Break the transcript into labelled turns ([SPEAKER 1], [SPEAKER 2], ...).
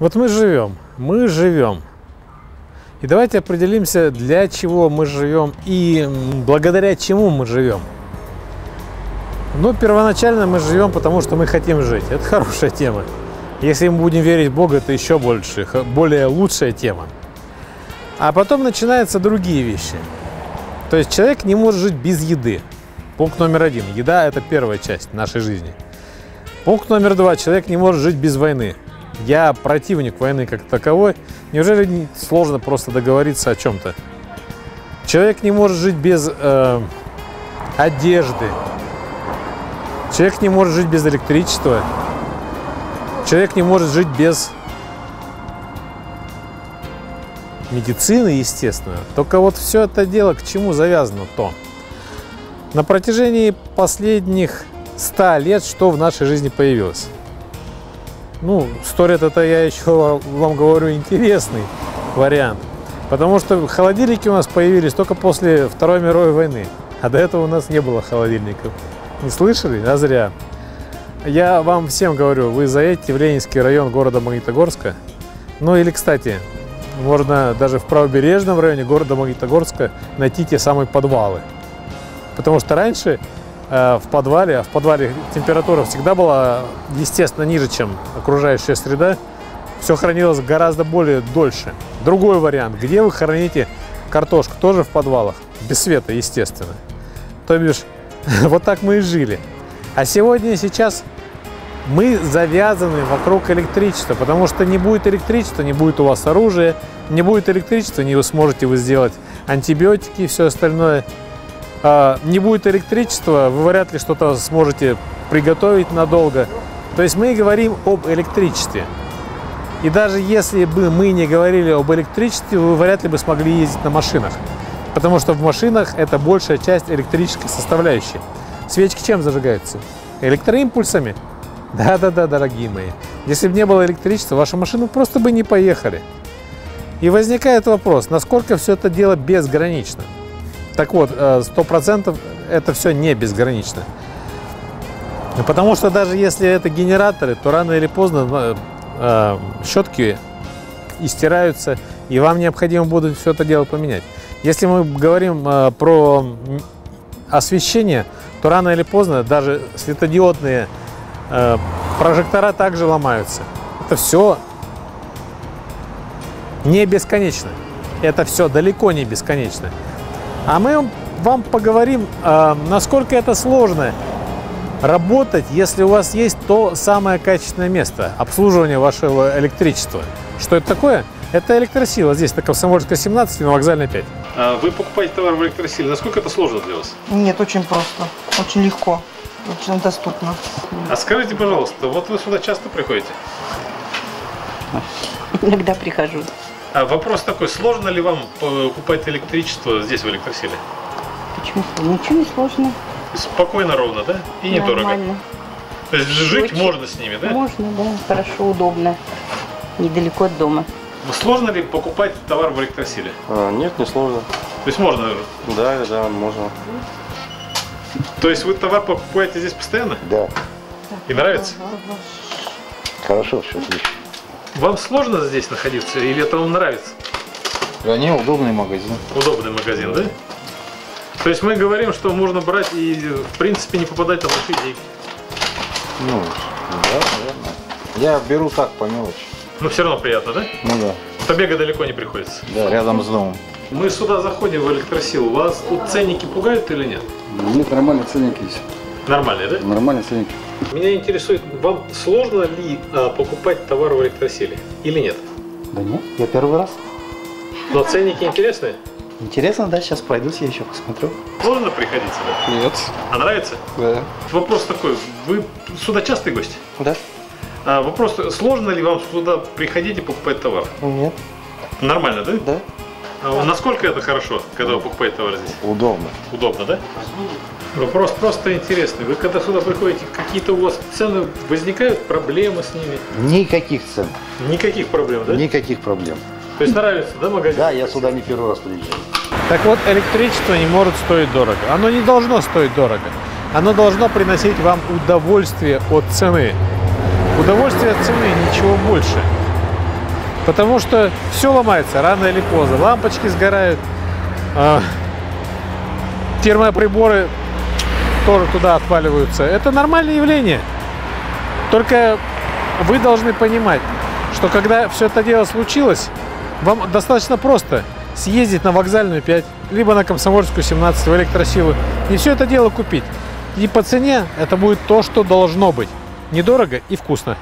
[SPEAKER 1] Вот мы живем, мы живем. И давайте определимся, для чего мы живем и благодаря чему мы живем. Ну, первоначально мы живем, потому что мы хотим жить. Это хорошая тема. Если мы будем верить в Бога, это еще больше, более лучшая тема. А потом начинаются другие вещи. То есть человек не может жить без еды. Пункт номер один. Еда – это первая часть нашей жизни. Пункт номер два. Человек не может жить без войны. Я противник войны как таковой. Неужели сложно просто договориться о чем-то? Человек не может жить без э, одежды. Человек не может жить без электричества. Человек не может жить без медицины, естественно. Только вот все это дело к чему завязано то. На протяжении последних 100 лет что в нашей жизни появилось? Ну, 100 лет это я еще вам говорю интересный вариант. Потому что холодильники у нас появились только после Второй мировой войны. А до этого у нас не было холодильников. Не слышали? А зря. Я вам всем говорю, вы заедете в Ленинский район города Магнитогорска. Ну или, кстати, можно даже в правобережном районе города Магнитогорска найти те самые подвалы. Потому что раньше в подвале, в подвале температура всегда была, естественно, ниже, чем окружающая среда, все хранилось гораздо более дольше. Другой вариант, где вы храните картошку, тоже в подвалах, без света, естественно. То бишь, вот так мы и жили. А сегодня, сейчас мы завязаны вокруг электричества, потому что не будет электричества, не будет у вас оружия, не будет электричества, не вы сможете вы сделать антибиотики и все остальное. А, не будет электричества, вы вряд ли что-то сможете приготовить надолго. То есть мы говорим об электричестве. И даже если бы мы не говорили об электричестве, вы вряд ли бы смогли ездить на машинах. Потому что в машинах это большая часть электрической составляющей. Свечки чем зажигаются? Электроимпульсами. Да-да-да, дорогие мои. Если бы не было электричества, ваши машины просто бы не поехали. И возникает вопрос, насколько все это дело безгранично. Так вот, э, сто процентов это все не безгранично. Потому что даже если это генераторы, то рано или поздно э, э, щетки истираются, и вам необходимо будет все это дело поменять. Если мы говорим про освещение, то рано или поздно даже светодиодные Э, прожектора также ломаются. Это все не бесконечно. Это все далеко не бесконечно. А мы вам поговорим, э, насколько это сложно работать, если у вас есть то самое качественное место обслуживания вашего электричества. Что это такое? Это электросила. Здесь на Комсомольская 17 и на вокзальной 5.
[SPEAKER 2] А вы покупаете товар в электросиле. Насколько это сложно для вас?
[SPEAKER 3] Нет, очень просто. Очень легко очень доступно.
[SPEAKER 2] А скажите, пожалуйста, вот вы сюда часто приходите?
[SPEAKER 3] Иногда прихожу.
[SPEAKER 2] А вопрос такой, сложно ли вам покупать электричество здесь, в электросиле?
[SPEAKER 3] Почему? Ничего не сложно.
[SPEAKER 2] Спокойно, ровно, да? И недорого.
[SPEAKER 3] Нормально.
[SPEAKER 2] То есть жить Очень. можно с ними, да?
[SPEAKER 3] Можно, да. Хорошо, удобно. Недалеко от дома.
[SPEAKER 2] Сложно ли покупать товар в электросиле?
[SPEAKER 4] А, нет, не сложно.
[SPEAKER 2] То есть можно?
[SPEAKER 4] Да, да, можно.
[SPEAKER 2] То есть вы товар покупаете здесь постоянно?
[SPEAKER 4] Да.
[SPEAKER 2] И нравится?
[SPEAKER 4] Хорошо, все отлично.
[SPEAKER 2] Вам сложно здесь находиться или это вам нравится?
[SPEAKER 4] Да не, удобный магазин.
[SPEAKER 2] Удобный магазин, да? То есть мы говорим, что можно брать и в принципе не попадать на большие деньги.
[SPEAKER 4] Ну, да, наверное. Я беру так по мелочи.
[SPEAKER 2] Но все равно приятно, да?
[SPEAKER 4] Ну да.
[SPEAKER 2] Побега далеко не приходится.
[SPEAKER 4] Да, рядом с домом.
[SPEAKER 2] Мы сюда заходим в электросилу. Вас тут ценники пугают или нет?
[SPEAKER 4] Нет, нормальные ценники есть.
[SPEAKER 2] Нормальные, да?
[SPEAKER 4] Нормальные ценники.
[SPEAKER 2] Меня интересует, вам сложно ли а, покупать товар в электросиле или нет?
[SPEAKER 5] Да нет, я первый раз.
[SPEAKER 2] Но ценники интересные?
[SPEAKER 5] Интересно, да, сейчас пройдусь, я еще посмотрю.
[SPEAKER 2] Сложно приходить сюда?
[SPEAKER 5] Нет.
[SPEAKER 2] А нравится?
[SPEAKER 5] Да.
[SPEAKER 2] Вопрос такой, вы сюда частый гость?
[SPEAKER 5] Да.
[SPEAKER 2] А, вопрос, сложно ли вам сюда приходить и покупать товар?
[SPEAKER 5] Нет.
[SPEAKER 2] Нормально, да?
[SPEAKER 5] Да.
[SPEAKER 2] А насколько это хорошо, когда вы покупаете товар здесь?
[SPEAKER 4] Удобно.
[SPEAKER 2] Удобно, да? Вопрос просто интересный. Вы когда сюда приходите, какие-то у вас цены возникают, проблемы с ними?
[SPEAKER 4] Никаких цен.
[SPEAKER 2] Никаких проблем, да?
[SPEAKER 4] Никаких проблем.
[SPEAKER 2] То есть нравится, да, магазин?
[SPEAKER 4] Да, я сюда не первый раз приезжаю.
[SPEAKER 1] Так вот, электричество не может стоить дорого. Оно не должно стоить дорого. Оно должно приносить вам удовольствие от цены. Удовольствие от цены, ничего больше. Потому что все ломается рано или поздно. Лампочки сгорают, а, термоприборы тоже туда отваливаются. Это нормальное явление. Только вы должны понимать, что когда все это дело случилось, вам достаточно просто съездить на вокзальную 5, либо на Комсомольскую 17 в электросилу и все это дело купить. И по цене это будет то, что должно быть. Недорого и вкусно.